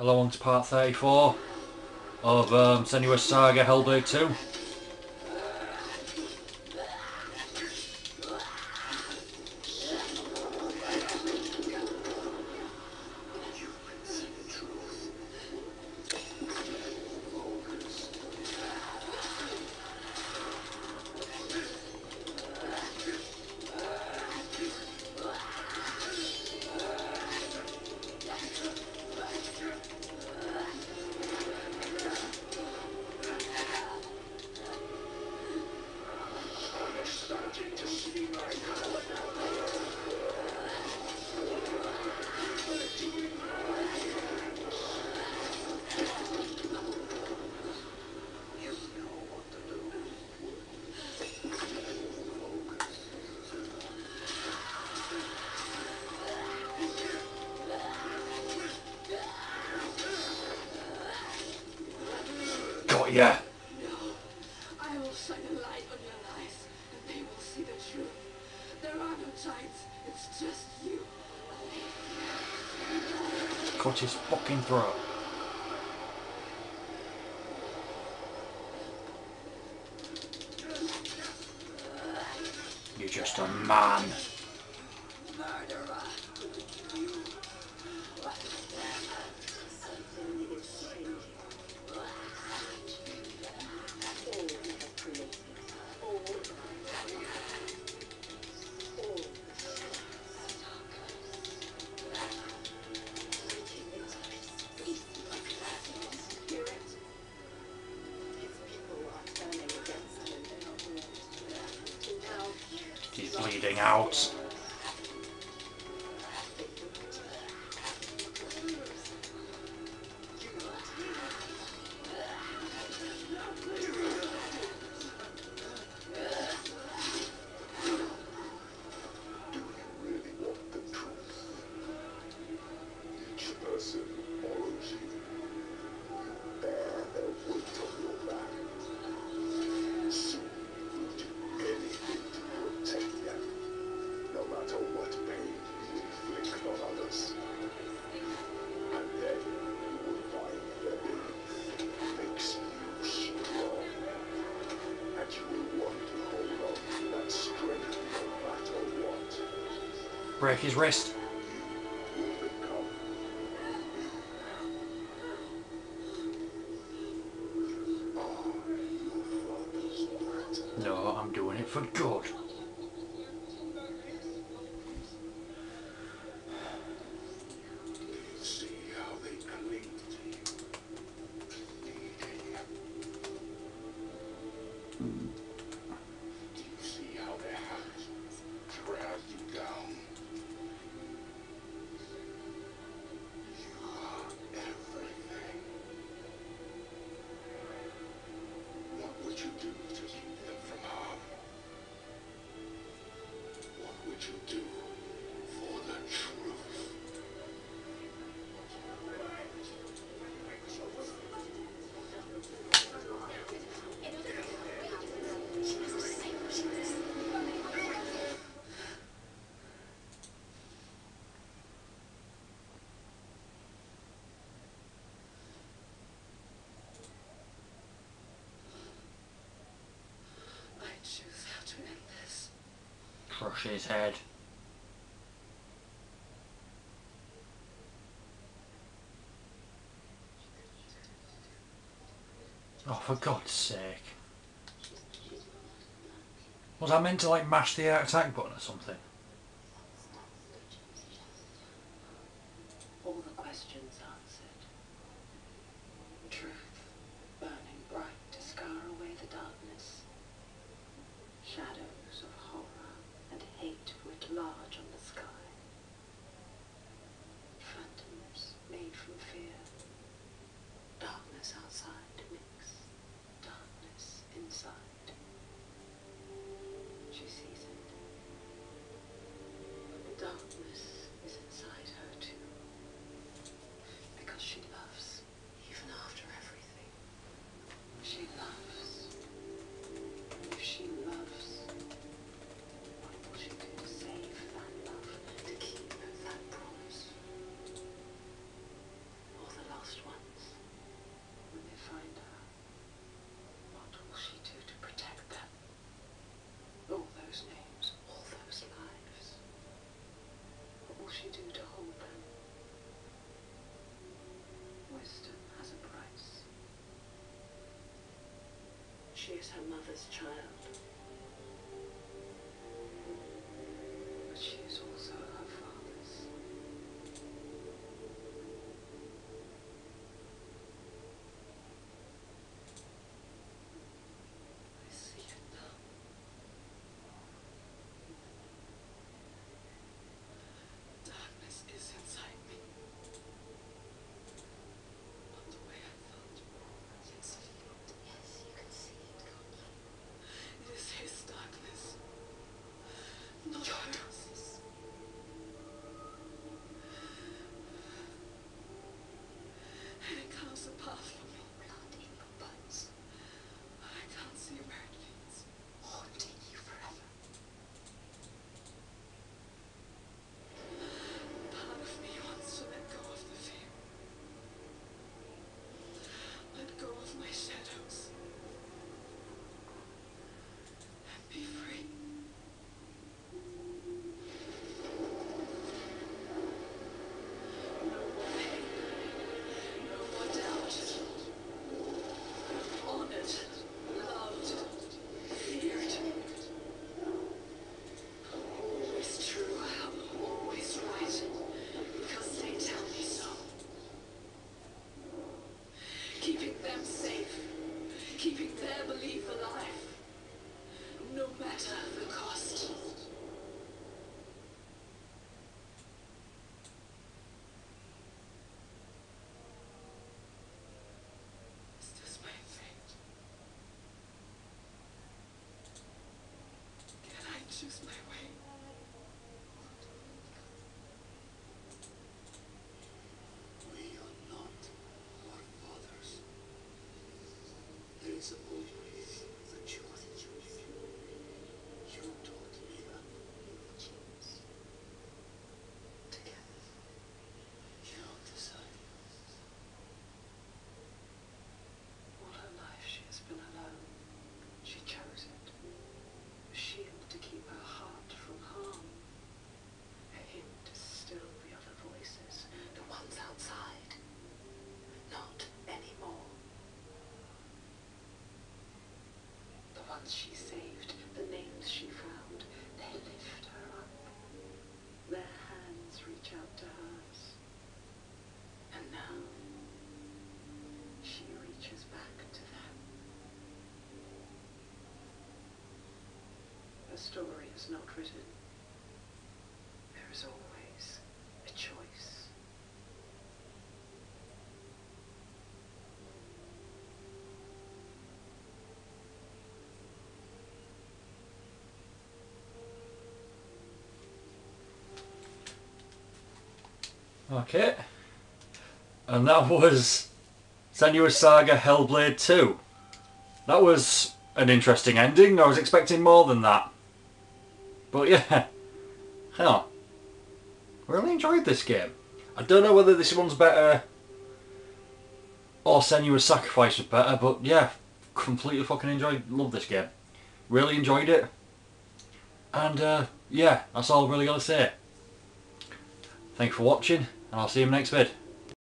Hello on to part 34 of um, Senua's Saga Hellblade 2. Got ya! I will shine a light on your lives, and they will see the truth. There are no giants, it's just you. Cut his fucking throat. You're just a man. Murderer. Break his wrist. No, I'm doing it for good. Crush his head. Oh, for God's sake. Was I meant to like mash the attack button or something? All the questions answered. She is her mother's child. But she is also her father's. I see it now. Darkness is inside me. Not the way I thought. Yes, feel it. Yes, you can see it, can't you? It is his darkness. Not hers. And it carves a path for me. Blood in your bones, I can't see where it leads. haunting you forever. Part of me wants to let go of the fear. Let go of my shadows. And be free. No more pain. No more doubt. Honored. Loved. Feared. Always true, always right, because they tell me so. Keeping them safe, keeping There is always the choice. You taught me that. Choose. Together. You decide. All her life she has been alone. She chose it. A shield to keep her heart from harm. A hymn to still the other voices, the ones outside. Not anymore. Ones she saved, the names she found, they lift her up. Their hands reach out to hers. And now she reaches back to them. Her story is not written. There is always a choice. Okay. And that was Senua's Saga Hellblade 2. That was an interesting ending. I was expecting more than that. But yeah. Hell. Really enjoyed this game. I don't know whether this one's better or Senua's Sacrifice was better, but yeah. Completely fucking enjoyed, love this game. Really enjoyed it. And uh, yeah, that's all I've really got to say. Thanks for watching, and I'll see you in the next vid.